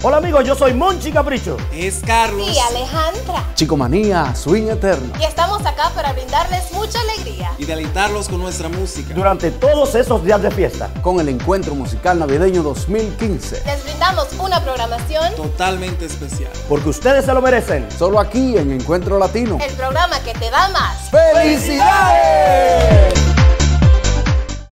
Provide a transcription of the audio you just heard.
Hola amigos, yo soy Monchi Capricho. Es Carlos. Y Alejandra. Chico Chicomanía, swing eterno. Y estamos acá para brindarles mucha alegría. Y deleitarlos con nuestra música. Durante todos esos días de fiesta. Con el Encuentro Musical Navideño 2015. Les brindamos una programación totalmente especial. Porque ustedes se lo merecen. Solo aquí en Encuentro Latino. El programa que te da más. ¡Felicidades!